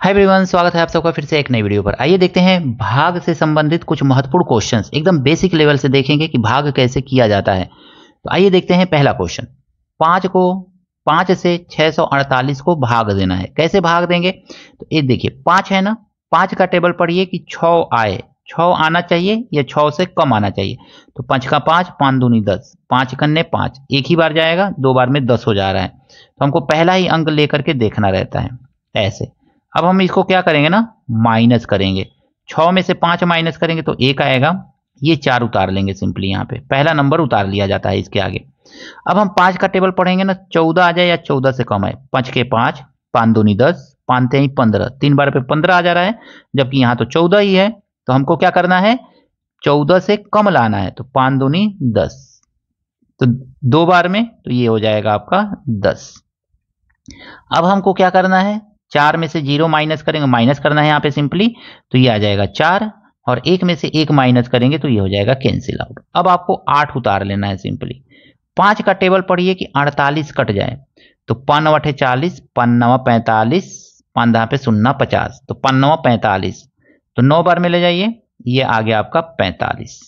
Hi everyone स्वागत है आप सबका फिर से एक नई वीडियो पर। आइए देखते हैं भाग से संबंधित कुछ महत्वपूर्ण क्वेश्चंस एकदम बेसिक लेवल से देखेंगे कि भाग कैसे किया जाता है। तो आइए देखते हैं पहला क्वेश्चन पाँच को, पाँच से 648 को भाग देना है। कैसे भाग देंगे? तो ये देखिए, पाँच है ना? पाँच का टेबल पढ़िए कि छ आए। छ आना चाहिए या छ से कम आना चाहिए? तो पाँच का पाँच पाँच दूनी दस। पाँच कन्ने पाँच। एक ही बार जाएगा, दो बार में दस हो जा रहा है। तो हमको पहला ही अंक लेकर के देखना रहता है। ऐसे। अब हम इसको क्या करेंगे ना? माइनस करेंगे। छ में से पाँच माइनस करेंगे तो एक आएगा। ये चार उतार लेंगे सिंपली यहाँ पे। पहला नंबर उतार लिया जाता है इसके आगे। अब हम पाँच का टेबल पढ़ेंगे ना। चौदह आ जाए या चौदह से कम आए? पाँच के पाँच पाँच दूनी दस पाँच ही पंद्रह। तीन बार पे पंद्रह आ जा रहा है, जबकि यहाँ तो चौदह ही है। तो हमको क्या करना है? चौदह से कम लाना है तो पाँच दूनी दस। तो दो बार में तो ये हो जाएगा आपका दस। अब हमको क्या करना है? चार में से ज़ीरो माइनस करेंगे, माइनस करना है यहाँ पे सिंपली तो ये आ जाएगा चार, और एक में से एक माइनस करेंगे तो ये हो जाएगा कैंसिल आउट अब आपको आठ उतार लेना है सिंपली। पाँच का टेबल पढ़िए कि अड़तालीस कट जाए। तो पन अठे चालीस पन नवा पैंतालीस पान दहा पे शून्य पचास। तो पन नवा पैंतालीस। तो नौ बार में ले जाइए, ये आ गया आपका पैंतालीस।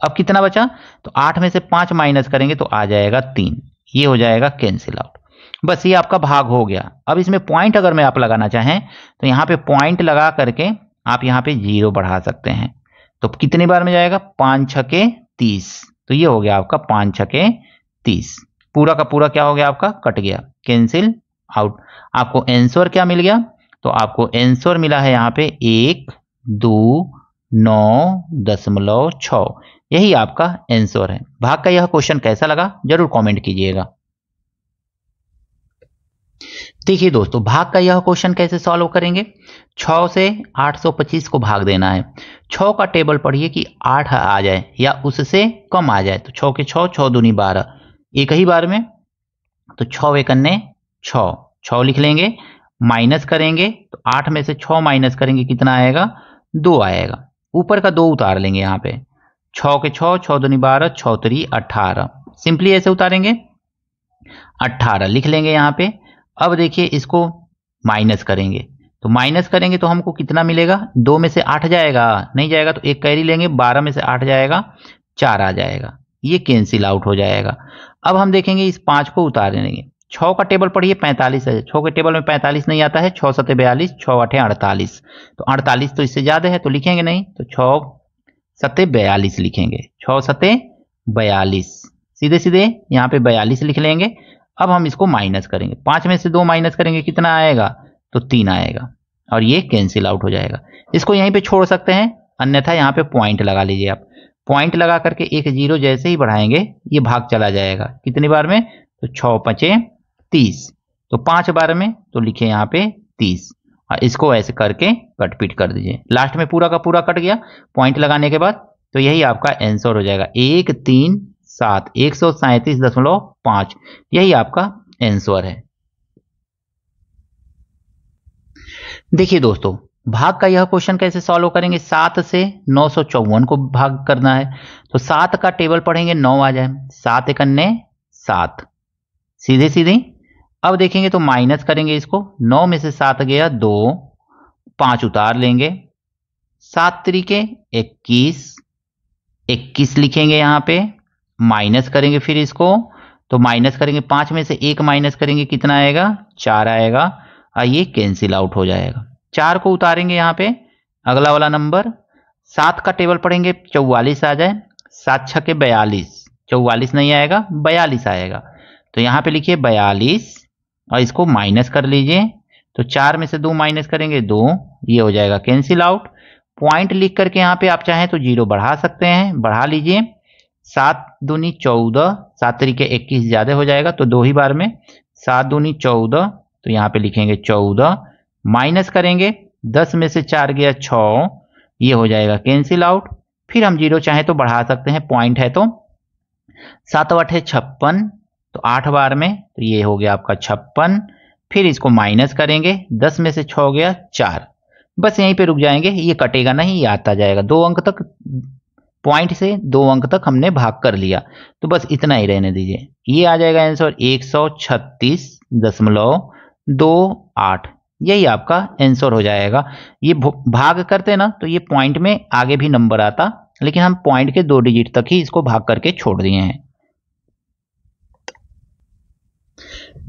अब कितना बचा? तो आठ में से पाँच माइनस करेंगे तो आ जाएगा तीन। ये हो जाएगा कैंसिल आउट बस ये आपका भाग हो गया। अब इसमें पॉइंट अगर मैं आप लगाना चाहें तो यहाँ पे पॉइंट लगा करके आप यहाँ पे ज़ीरो बढ़ा सकते हैं। तो कितनी बार में जाएगा? पाँच छके तीस। तो ये हो गया आपका पाँच छके तीस। पूरा का पूरा क्या हो गया आपका? कट गया। कैंसिल आउट आपको एंसर क्या मिल गया? तो आपको एंसर मिला है यहाँ पे एक, दो, नौ, दशमलव छ। यही आपका आंसर है। भाग का यह क्वेश्चन कैसा लगा? ज़रूर कमेंट कीजिएगा। देखिए दोस्तों, भाग का यह क्वेश्चन कैसे सॉल्व करेंगे? छ से 825 को भाग देना है। छ का टेबल पढ़िए कि आठ आ जाए या उससे कम आ जाए। तो छ के छ छ दूनी बारह। एक ही बार में? तो छ एक अन्य छ छ लिख लेंगे माइनस करेंगे तो आठ में से छ माइनस करेंगे, कितना आएगा? दो आएगा। ऊपर का दो उतार लेंगे यहाँ पे। छ के छ छ दूनी बारह छ तरी अट्ठारह सिंपली ऐसे उतारेंगे। अट्ठारह लिख लेंगे यहाँ पे। अब देखिए इसको माइनस करेंगे। तो माइनस करेंगे तो हमको कितना मिलेगा? दो में से आठ जाएगा। नहीं जाएगा तो एक कैरी लेंगे, बारह में से आठ जाएगा, चार आ जाएगा। ये कैंसिल आउट हो जाएगा। अब हम देखेंगे इस पाँच को उतार लेंगे छ का टेबल पढ़िए, पैंतालीस है। छ के टेबल में पैंतालीस नहीं आता है। छ सत्य बयालीस, छ अठे अड़तालीस। तो अड़तालीस तो इससे ज़्यादा है तो लिखेंगे नहीं। तो छ सत्य बयालीस लिखेंगे। छ सत्य बयालीस। सीधे सीधे यहाँ पे बयालीस लिख लेंगे। अब हम इसको माइनस करेंगे। पाँच में से दो माइनस करेंगे, कितना आएगा? तो तीन आएगा। और ये कैंसिल आउट हो जाएगा। इसको यहीं पे छोड़ सकते हैं। अन्यथा यहाँ पे पॉइंट लगा लीजिए आप। पॉइंट लगा करके एक ज़ीरो जैसे ही बढ़ाएँगे, ये भाग चला जाएगा। कितनी बार में? तो छ पचे तीस। तो पाँच बार में तो लिखे यहाँ पे तीस। और इसको ऐसे करके कट पीट कर दीजिए। लास्ट में पूरा का पूरा कट गया। पॉइंट लगाने के बाद तो यही आपका आंसर हो जाएगा। एक, तीन सात, एक सौ सैंतीस दशमलव पाँच। यही आपका आंसर है। देखिए दोस्तों, भाग का यह क्वेश्चन कैसे सॉल्व करेंगे? सात से नौ सौ चौवन को भाग करना है। तो सात का टेबल पढ़ेंगे, नौ आ जाए। सात अन्य, सात। सीधे सीधे। अब देखेंगे तो माइनस करेंगे इसको। नौ में से सात गया, दो। पाँच उतार लेंगे। सात तरीके, इक्कीस। इक्कीस लिखेंगे यहाँ पे। माइनस करेंगे फिर इसको तो माइनस करेंगे पाँच में से एक माइनस करेंगे, कितना आएगा? चार आएगा। और ये कैंसिल आउट हो जाएगा। चार को उतारेंगे यहाँ पे, अगला वाला नंबर सात का टेबल पढ़ेंगे, चौवालीस आ जाए। सात छके बयालीस, चौवालीस नहीं आएगा, बयालीस आएगा। तो यहाँ पे लिखिए बयालीस, और इसको माइनस कर लीजिए। तो चार में से दो माइनस करेंगे, दो, ये हो जाएगा कैंसिल आउट पॉइंट लिख करके यहाँ पे आप चाहें तो ज़ीरो बढ़ा सकते हैं, बढ़ा लीजिए। सात दूनी चौदह, सात तरीके इक्कीस ज़्यादा हो जाएगा तो दो ही बार में सात दूनी चौदह तो यहाँ पे लिखेंगे चौदह, माइनस करेंगे, दस में से चार गया छ, ये हो जाएगा कैंसिल आउट फिर हम ज़ीरो चाहे तो बढ़ा सकते हैं पॉइंट है तो सात अठे छप्पन तो आठ बार में तो ये हो गया आपका छप्पन, फिर इसको माइनस करेंगे, दस में से छ गया चार, बस यहीं पे रुक जाएँगे, ये कटेगा नहीं, ये आता जाएगा, दो अंक तक पॉइंट से दो अंक तक हमने भाग कर लिया। तो बस इतना ही रहने दीजिए। ये आ जाएगा आंसर एक सौ छत्तीस दशमलव दो आठ। यही आपका आंसर हो जाएगा। ये भाग करते ना तो ये पॉइंट में आगे भी नंबर आता, लेकिन हम पॉइंट के दो डिजिट तक ही इसको भाग करके छोड़ दिए हैं।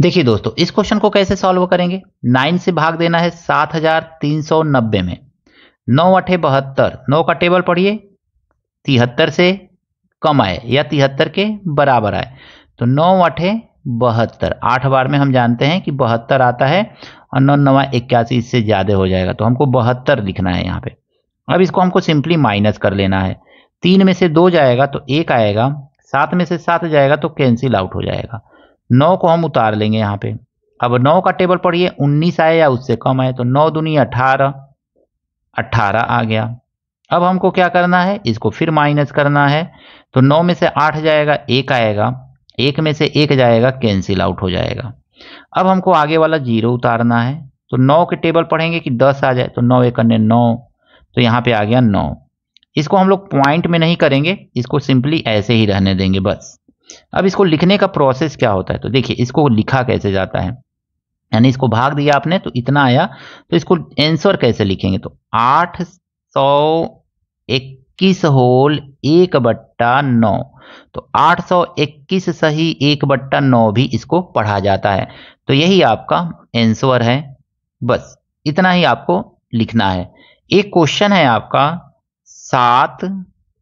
देखिए दोस्तों, इस क्वेश्चन को कैसे सॉल्व करेंगे? नाइन से भाग देना है सात हज़ार तीन सौ नब्बे में। नौ अठे बहत्तर। नौ का टेबल पढ़िए। तिहत्तर से कम आए या तिहत्तर के बराबर आए। तो नौ अठे बहत्तर। आठ बार में हम जानते हैं कि बहत्तर आता है और नौ नवा इक्यासी इससे ज़्यादा हो जाएगा। तो हमको बहत्तर लिखना है यहाँ पे। अब इसको हमको सिंपली माइनस कर लेना है। तीन में से दो जाएगा तो एक आएगा। सात में से सात जाएगा तो कैंसिल आउट हो जाएगा। नौ को हम उतार लेंगे यहाँ पे। अब नौ का टेबल पढ़िए। उन्नीस आए या उससे कम आए तो नौ दुनी अठारह। अट्ठारह आ गया। अब हमको क्या करना है? इसको फिर माइनस करना है। तो नौ में से आठ जाएगा, एक आएगा। एक में से एक जाएगा कैंसिल आउट हो जाएगा। अब हमको आगे वाला ज़ीरो उतारना है। तो नौ के टेबल पढ़ेंगे कि दस आ जाए तो नौ एक अन्य नौ। तो यहाँ पे आ गया नौ। इसको हम लोग पॉइंट में नहीं करेंगे, इसको सिंपली ऐसे ही रहने देंगे बस। अब इसको लिखने का प्रोसेस क्या होता है? तो देखिए, इसको लिखा कैसे जाता है? यानी इसको भाग दिया आपने तो इतना आया। तो इसको आंसर कैसे लिखेंगे? तो आठ सौ इक्कीस होल एक बट्टा नौ। तो आठ सौ इक्कीस सही एक बट्टा नौ भी इसको पढ़ा जाता है। तो यही आपका आंसर है। बस इतना ही आपको लिखना है। एक क्वेश्चन है आपका, सात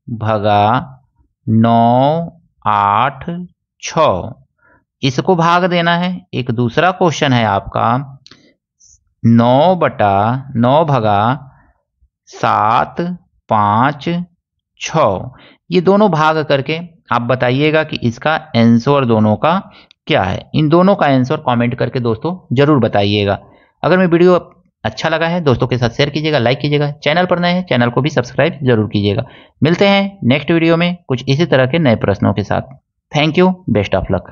भगा नौ आठ छ। इसको भाग देना है। एक दूसरा क्वेश्चन है आपका, नौ बटा नौ भगा सात, पाँच, छ। ये दोनों भाग करके आप बताइएगा कि इसका आंसर दोनों का क्या है। इन दोनों का आंसर कमेंट करके दोस्तों ज़रूर बताइएगा। अगर मैं वीडियो अच्छा लगा है, दोस्तों के साथ शेयर कीजिएगा लाइक कीजिएगा। चैनल पर नए हैं चैनल को भी सब्सक्राइब ज़रूर कीजिएगा। मिलते हैं नेक्स्ट वीडियो में कुछ इसी तरह के नए प्रश्नों के साथ। Thank you best of luck